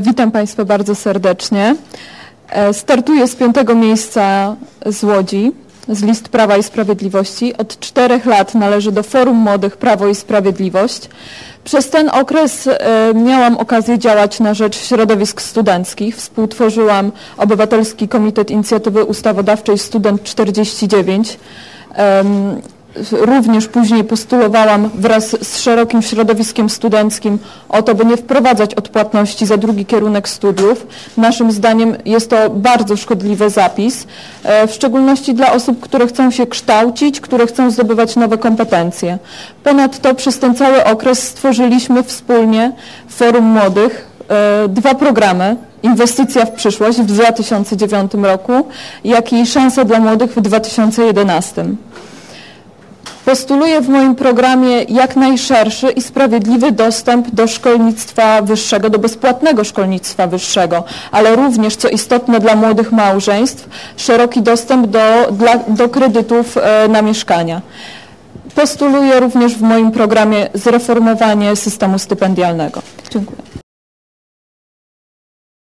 Witam Państwa bardzo serdecznie. E, Startuję z piątego miejsca z Łodzi, z list Prawa i Sprawiedliwości. Od czterech lat należy do Forum Młodych Prawo i Sprawiedliwość. Przez ten okres e, miałam okazję działać na rzecz środowisk studenckich. Współtworzyłam Obywatelski Komitet Inicjatywy Ustawodawczej Student 49. Również później postulowałam wraz z szerokim środowiskiem studenckim o to, by nie wprowadzać odpłatności za drugi kierunek studiów. Naszym zdaniem jest to bardzo szkodliwy zapis, e, w szczególności dla osób, które chcą się kształcić, które chcą zdobywać nowe kompetencje. Ponadto przez ten cały okres stworzyliśmy wspólnie Forum Młodych e, dwa programy. Inwestycja w przyszłość w 2009 roku, jak i Szansa dla Młodych w 2011. Postuluję w moim programie jak najszerszy i sprawiedliwy dostęp do szkolnictwa wyższego, do bezpłatnego szkolnictwa wyższego, ale również, co istotne dla młodych małżeństw, szeroki dostęp do, dla, do kredytów e, na mieszkania. Postuluję również w moim programie zreformowanie systemu stypendialnego. Dziękuję.